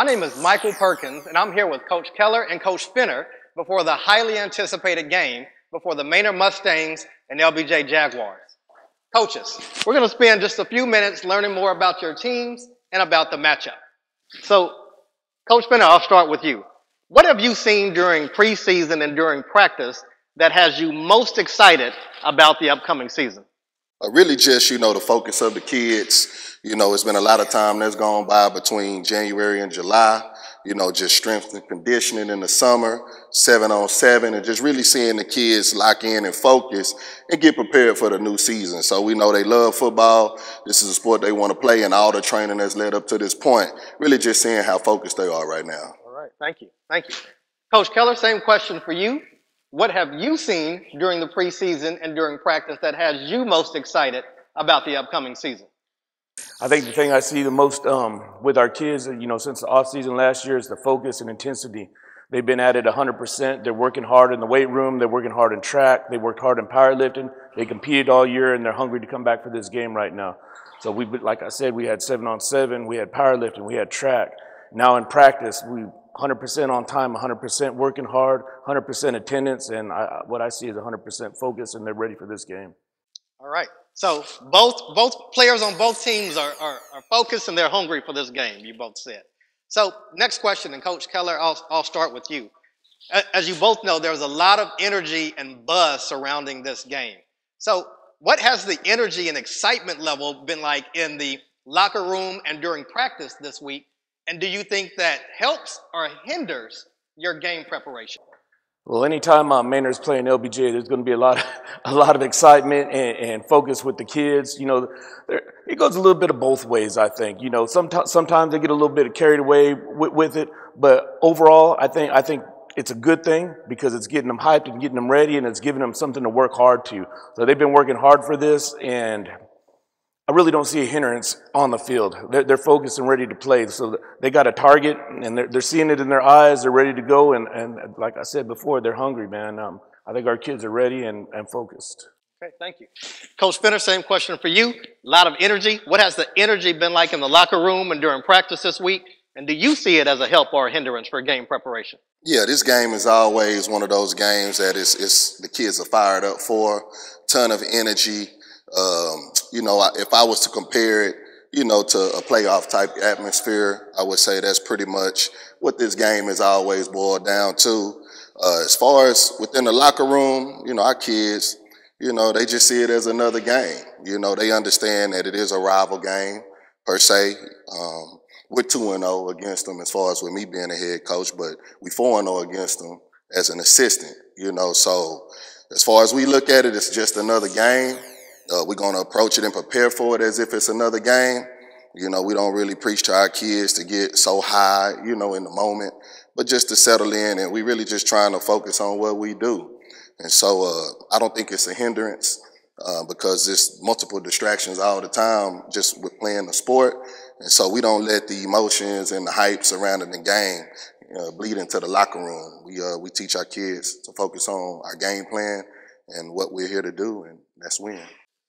My name is Michael Perkins, and I'm here with Coach Keller and Coach Fenner before the highly anticipated game before the Manor Mustangs and LBJ Jaguars. Coaches, we're going to spend just a few minutes learning more about your teams and about the matchup. So, Coach Fenner, I'll start with you. What have you seen during preseason and during practice that has you most excited about the upcoming season? Uh, really, just you know, the focus of the kids. You know, it's been a lot of time that's gone by between January and July. You know, just strength and conditioning in the summer, seven on seven, and just really seeing the kids lock in and focus and get prepared for the new season. So we know they love football. This is a sport they want to play, and all the training that's led up to this point. Really, just seeing how focused they are right now. All right, thank you, thank you, Coach Keller. Same question for you. What have you seen during the preseason and during practice that has you most excited about the upcoming season? I think the thing I see the most um, with our kids, you know, since the off season last year is the focus and intensity. They've been at it 100%. They're working hard in the weight room. They're working hard in track. They worked hard in powerlifting. They competed all year, and they're hungry to come back for this game right now. So we, like I said, we had seven on seven. We had powerlifting. We had track. Now in practice, we 100% on time, 100% working hard, 100% attendance, and I, what I see is 100% focus, and they're ready for this game. All right. So both both players on both teams are, are, are focused and they're hungry for this game. You both said. So next question, and Coach Keller, I'll I'll start with you. As you both know, there's a lot of energy and buzz surrounding this game. So what has the energy and excitement level been like in the locker room and during practice this week and do you think that helps or hinders your game preparation? Well, anytime uh, Manor's playing LBJ, there's going to be a lot, of, a lot of excitement and, and focus with the kids. You know, it goes a little bit of both ways. I think. You know, sometimes sometimes they get a little bit carried away with, with it, but overall, I think I think it's a good thing because it's getting them hyped and getting them ready, and it's giving them something to work hard to. So they've been working hard for this, and I really don't see a hindrance on the field. They're, they're, focused and ready to play. So they got a target and they're, they're seeing it in their eyes. They're ready to go. And, and like I said before, they're hungry, man. Um, I think our kids are ready and, and focused. Okay, thank you. Coach Fenner, same question for you. A lot of energy. What has the energy been like in the locker room and during practice this week? And do you see it as a help or a hindrance for game preparation? Yeah, this game is always one of those games that is, is the kids are fired up for. Ton of energy. Um, you know, if I was to compare it, you know, to a playoff type atmosphere, I would say that's pretty much what this game is always boiled down to. Uh, as far as within the locker room, you know, our kids, you know, they just see it as another game. You know, they understand that it is a rival game per se. Um, we're 2 and 0 against them as far as with me being a head coach, but we 4 and 0 against them as an assistant, you know. So as far as we look at it, it's just another game. Uh, we're going to approach it and prepare for it as if it's another game. You know, we don't really preach to our kids to get so high, you know, in the moment, but just to settle in and we really just trying to focus on what we do. And so uh, I don't think it's a hindrance uh, because there's multiple distractions all the time just with playing the sport. And so we don't let the emotions and the hype surrounding the game uh, bleed into the locker room. We, uh, we teach our kids to focus on our game plan and what we're here to do, and that's win.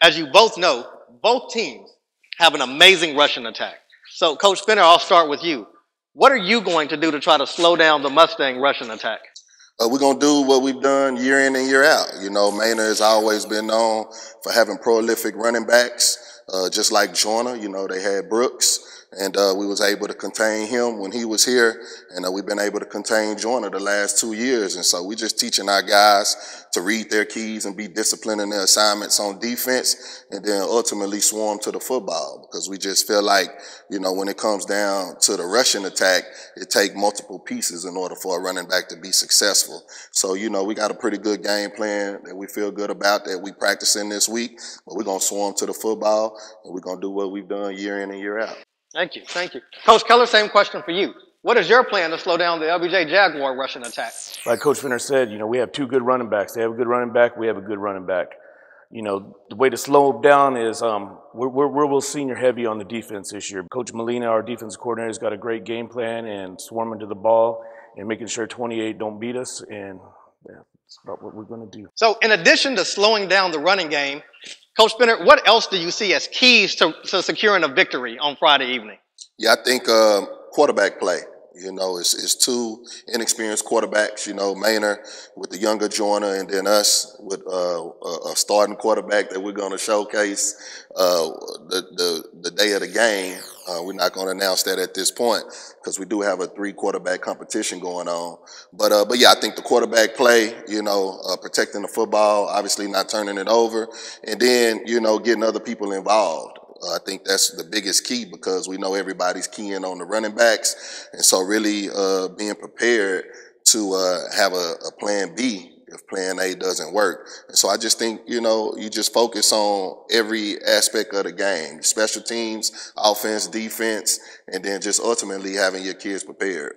As you both know, both teams have an amazing rushing attack. So, Coach Fenner, I'll start with you. What are you going to do to try to slow down the Mustang rushing attack? Uh, we're going to do what we've done year in and year out. You know, Manor has always been known for having prolific running backs, uh, just like Joyner. You know, they had Brooks and uh, we was able to contain him when he was here, and uh, we've been able to contain Joyner the last two years. And so we're just teaching our guys to read their keys and be disciplined in their assignments on defense, and then ultimately swarm to the football because we just feel like, you know, when it comes down to the rushing attack, it take multiple pieces in order for a running back to be successful. So, you know, we got a pretty good game plan that we feel good about that we practicing this week, but we're going to swarm to the football, and we're going to do what we've done year in and year out. Thank you. Thank you. Coach Keller, same question for you. What is your plan to slow down the LBJ Jaguar rushing attack? Like Coach Fenner said, you know, we have two good running backs. They have a good running back. We have a good running back. You know, the way to slow them down is um, we're, we're, we're real senior heavy on the defense this year. Coach Molina, our defense coordinator, has got a great game plan and swarming to the ball and making sure 28 don't beat us. And yeah, that's about what we're going to do. So, in addition to slowing down the running game, Coach Fenner, what else do you see as keys to, to securing a victory on Friday evening? Yeah, I think uh, quarterback play. You know, it's, it's two inexperienced quarterbacks, you know, Manor with the younger Joyner and then us with uh, a starting quarterback that we're going to showcase uh, the, the, the day of the game. Uh, we're not going to announce that at this point because we do have a three quarterback competition going on. But uh, but yeah, I think the quarterback play, you know, uh, protecting the football, obviously not turning it over, and then you know getting other people involved. Uh, I think that's the biggest key because we know everybody's keying on the running backs, and so really uh, being prepared to uh, have a, a, plan B if plan A doesn't work. And so I just think you know you just focus on every aspect of the game, special teams, offense, defense, and then just ultimately having your kids prepared.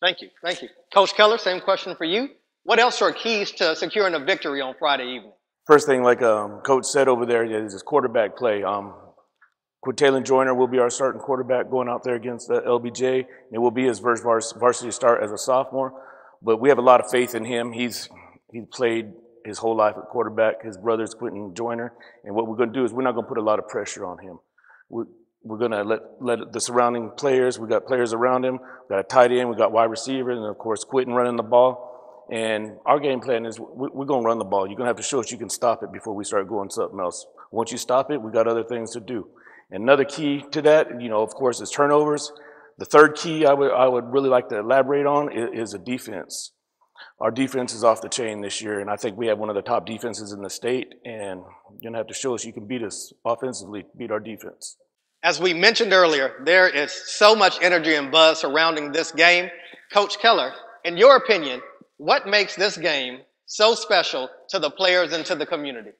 Thank you, thank you, Coach Keller. Same question for you. What else are keys to securing a victory on Friday evening? First thing, like um, Coach said over there, is this quarterback play. Um, Quintaylon Joyner will be our starting quarterback going out there against uh, the LBJ. It will be his first varsity start as a sophomore, but we have a lot of faith in him. He's he's played his whole life at quarterback. His brother's Quentin Joyner, and what we're going to do is we're not going to put a lot of pressure on him. We, we're going to let let the surrounding players. We got players around him. We got a tight end. We got wide receivers, and of course Quentin running the ball. And our game plan is we're going to run the ball. You're going to have to show us you can stop it before we start going something else. Once you stop it, we got other things to do. Another key to that, you know, of course, is turnovers. The third key I would, I would really like to elaborate on is, is a defense. Our defense is off the chain this year, and I think we have one of the top defenses in the state, and you're gonna have to show us you can beat us offensively, beat our defense. As we mentioned earlier, there is so much energy and buzz surrounding this game. Coach Keller, in your opinion, what makes this game so special to the players and to the community?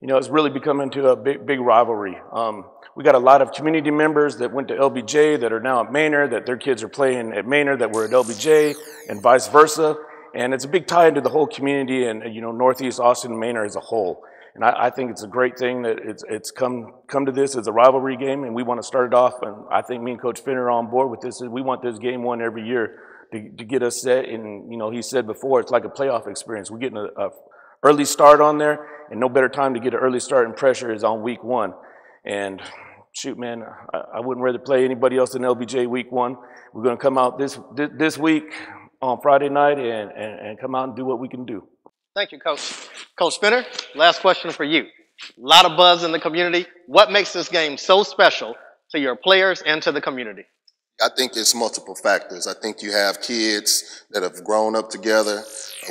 You know, it's really become into a big, big rivalry. Um, we got a lot of community members that went to LBJ that are now at Manor, that their kids are playing at Manor that were at LBJ, and vice versa. And it's a big tie into the whole community and, you know, Northeast Austin Manor as a whole. And I, I, think it's a great thing that it's, it's come, come to this as a rivalry game, and we want to start it off. And I think me and Coach Fenner are on board with this. We want this game won every year to, to get us set. And, you know, he said before, it's like a playoff experience. We're getting a, a early start on there, and no better time to get an early start and pressure is on week one. And shoot, man, I, I, wouldn't rather play anybody else than LBJ week one. We're going to come out this this week on Friday night and, and, and come out and do what we can do. Thank you, Coach. Coach Fenner, last question for you. A lot of buzz in the community. What makes this game so special to your players and to the community? I think it's multiple factors. I think you have kids that have grown up together,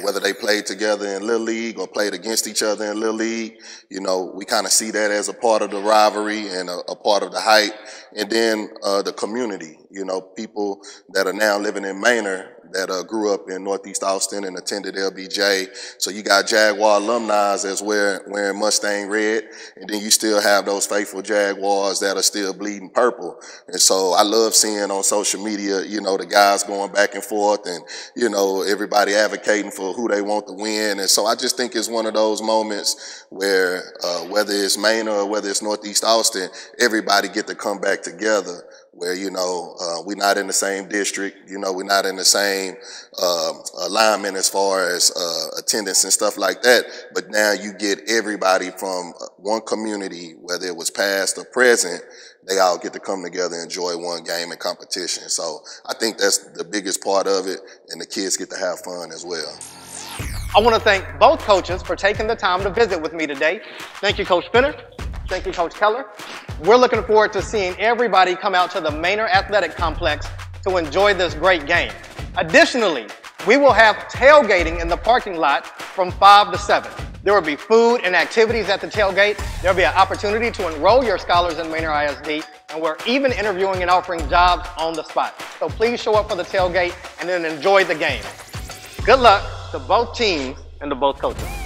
whether they played together in Little League or played against each other in Little League. You know, we kind of see that as a part of the rivalry and a, a part of the hype. And then uh, the community, you know, people that are now living in Manor that uh, grew up in Northeast Austin and attended LBJ. So you got Jaguar alumni as wearing, wearing Mustang red, and then you still have those faithful Jaguars that are still bleeding purple. And so I love seeing on social media, you know, the guys going back and forth and, you know, everybody advocating for who they want to win. And so I just think it's one of those moments where uh, whether it's Manor or whether it's Northeast Austin, everybody get to come back together where you know uh, we're not in the same district, you know we're not in the same uh, alignment as far as uh, attendance and stuff like that. But now you get everybody from uh, one community, whether it was past or present, they all get to come together and enjoy one game and competition. So I think that's the biggest part of it, and the kids get to have fun as well. I want to thank both coaches for taking the time to visit with me today. Thank you, Coach Fenner. Thank you, Coach Keller. We're looking forward to seeing everybody come out to the Manor Athletic Complex to enjoy this great game. Additionally, we will have tailgating in the parking lot from 5 to 7. There will be food and activities at the tailgate. There will be an opportunity to enroll your scholars in Manor ISD, and we're even interviewing and offering jobs on the spot. So please show up for the tailgate and then enjoy the game. Good luck to both teams and to both coaches.